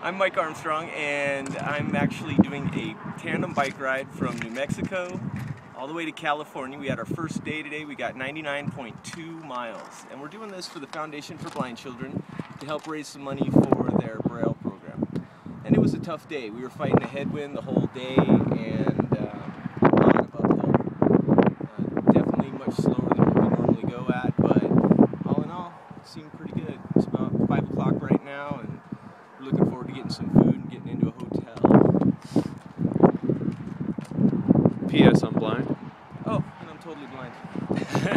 I'm Mike Armstrong and I'm actually doing a tandem bike ride from New Mexico all the way to California. We had our first day today. We got 99.2 miles and we're doing this for the Foundation for Blind Children to help raise some money for their Braille program. And it was a tough day. We were fighting a headwind the whole day and uh, a lot of uphill. Uh, definitely much slower than we normally go at, but all in all, it seemed pretty good. It's about 5 o'clock getting some food and getting into a hotel. P.S. I'm blind. Oh, and I'm totally blind.